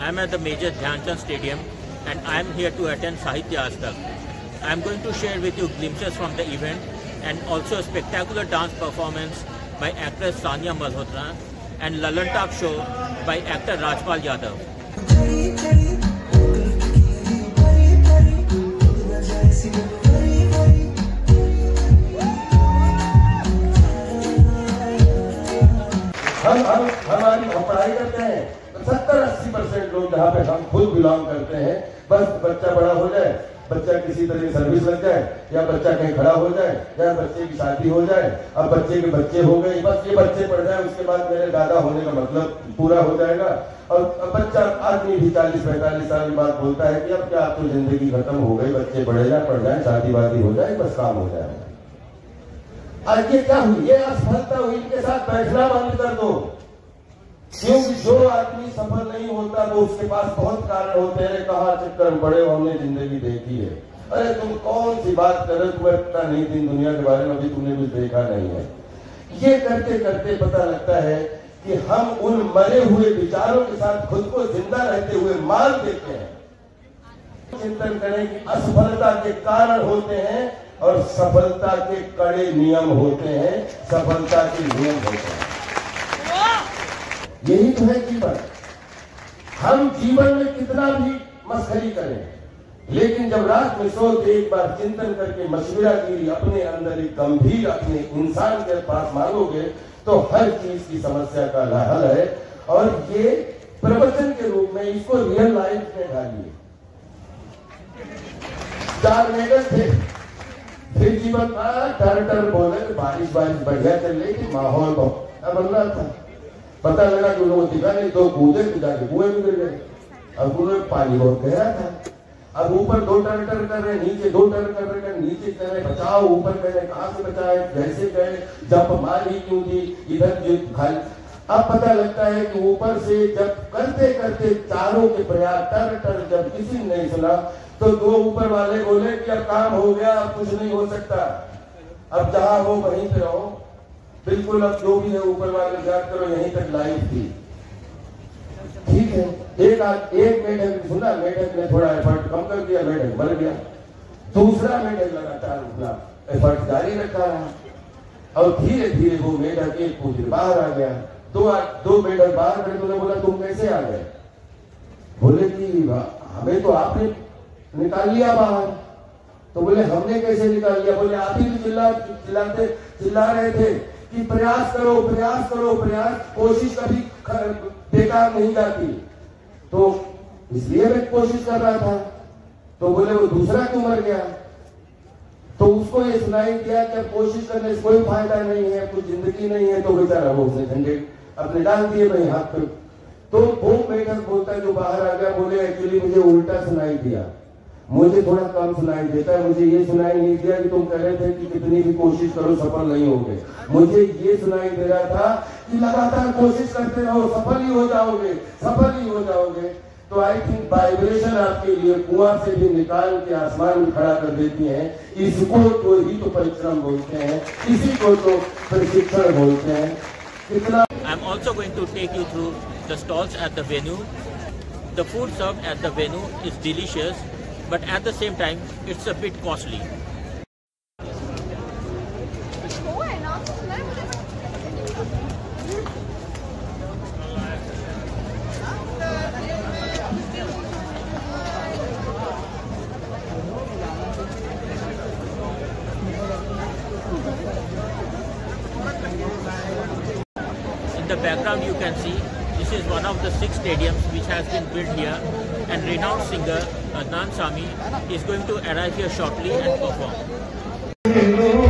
I am at the Major Dhyanchand Stadium and I am here to attend Sahitya Aastak. I am going to share with you glimpses from the event and also a spectacular dance performance by actress Sania Malhotra and Lalan Talk show by actor Rajpal Yadav. हम हम हमारी हम पढ़ाई करते हैं जहाँ पे हम खुद बिलोंग करते हैं, बस बच्चा बड़ा हो जाए, बच्चा किसी तरह की सर्विस लग जाए, या बच्चा कहीं खड़ा हो जाए, या बच्चे की शादी हो जाए, अब बच्चे के बच्चे हो गए, बस ये बच्चे पढ़ जाए, उसके बाद मेरे दादा होने का मतलब पूरा हो जाएगा। और बच्चा आदमी भी चालीस पैंतालीस साल के बाद बोलता है कि अब क्या अब तो ज़िंदगी खत्म हो गई, बच्चे बढ़े जाए पढ़ जाए शादी वादी हो जाए, बस काम हो जाए। आज ये क्या हुई? ये असफलता हुई, इनके साथ बैठना बंद कर दो। क्योंकि जो आदमी सफल नहीं होता, वो उसके पास बहुत कारण होते हैं। कहा चक्कर बड़े हमने ज़िंदगी देखी है। अरे, तुम कौन सी बात कर रहे तुम्हें पता नहीं दिन दुनिया के बारे में, अभी तुमने कुछ देखा नहीं है। ये करते करते पता लगता है कि हम उन मरे हुए विचारों के साथ खुद को ज़िंदा रहते हुए मार देते हैं। चिंतन करें कि असफलता के कारण होते हैं और सफलता के कड़े नियम होते हैं। सफलता के नियम होते हैं। तो है जीवन हम जीवन में कितना भी मस्करी करें, लेकिन जब रात में सो के एक बार चिंतन करके मशवरा गिरी अपने अंदर एक गंभीर, अपने इंसान के पास मांगोगे तो हर चीज़ की समस्या का हल है। और ये प्रवचन के रूप में इसको रियल लाइफ में ढालिए चार मेडल थे। फिर जीवन टर टर बोले बारिश बारिश बढ़िया चल रही थी, माहौल बहुत अल्लाह था। पता लगा कि उन्होंने दिखा नहीं, दो कूदे कूदा के कुएँ में गिर गए। अब उन्होंने पानी बहुत गहरा था। अब ऊपर दो टर टर कर रहे, नीचे दो टर कर रहे नीचे कह रहे, बचाओ, ऊपर कह रहे, कहाँ से बचाए कैसे गए जब मार ही क्यों दी इधर जो खाली अब पता लगता है कि ऊपर से जब करते करते चारों के प्रयास टर टर जब किसी ने नहीं सुना तो दो ऊपर वाले बोले कि अब काम हो गया, अब कुछ नहीं हो सकता। अब जहाँ हो, वहीं पे रहो। बिल्कुल अब जो भी है ऊपर वाले याद करो, यहीं तक लाइफ थी। ठीक है? एक आज एक मेढक सुना, मेढक ने थोड़ा एफर्ट कम कर दिया, मेढक मर गया। दूसरा मेढक लगातार अपना एफर्ट जारी रखा। रहा और धीरे धीरे वो मेढक एक कुछ बाहर आ गया। दो दो मेढक बाहर खड़े तो बोला, तुम कैसे आ गए? बोले कि हमें तो आपने निकाल लिया बाहर। तो बोले, हमने कैसे निकाल लिया? बोले, आप ही तो चिल्ला, चिल्लाते, चिल्ला रहे थे। कि प्रयास करो प्रयास करो, प्रयास, कोशिश कभी बेकार नहीं जाती। तो इसलिए मैं कोशिश कर रहा था। तो बोले, वो दूसरा क्यों मर गया। तो उसको ये सुनाई दिया कि कोशिश करने से कोई फ़ायदा नहीं है, कुछ ज़िंदगी नहीं है तो बेचारा वो उसने झंडे अपने डाल दिए भाई हाथ पे तो वो बैठक बोलता है, जो बाहर आ गया, बोले, एक्चुअली मुझे उल्टा सुनाई दिया। मुझे थोड़ा कम सुनाई देता है मुझे ये सुनाई नहीं दिया कि तुम कह रहे थे कि कितनी भी कोशिश करो सफल नहीं होगे। मुझे ये सुनाई दे रहा था कि लगातार कोशिश करते रहो सफल ही हो जाओगे सफल ही हो जाओगे। तो आई थिंक वाइब्रेशन आपके लिए कुआँ से भी निकाल के आसमान में खड़ा कर देती है। इसको तो ही तो परिश्रम बोलते हैं इसी को तो प्रशिक्षण बोलते हैं। कितना I am also going to take you through the stalls at the venue. The food served at the venue is delicious, but at the same time, it's a bit costly. In the background you can see this is one of the six stadiums which has been built here and renowned singer Adnan Sami is going to arrive here shortly and perform.